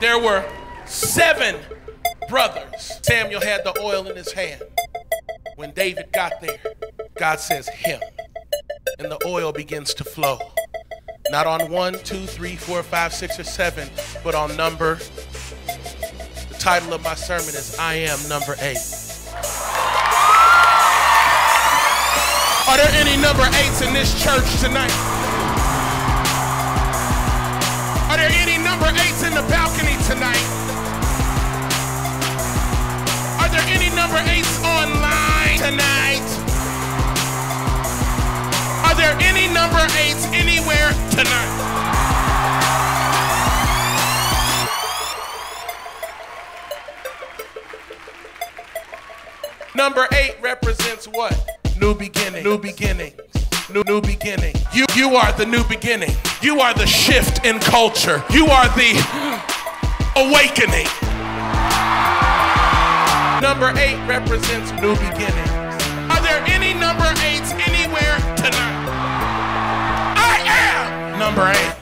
There were seven brothers. Samuel had the oil in his hand. When David got there, God says, Him. And the oil begins to flow. Not on one, two, three, four, five, six, or seven, but on number. The title of my sermon is I Am Number Eight. Are there any number eights in this church tonight? Number eights in the balcony tonight? Are there any number eights online tonight? Are there any number eights anywhere tonight? Number eight represents what? New beginning. New beginning new, new beginning. You, you are the new beginning. You are the shift in culture. You are the awakening. Number eight represents new beginnings. Are there any number eights anywhere tonight? I am number eight.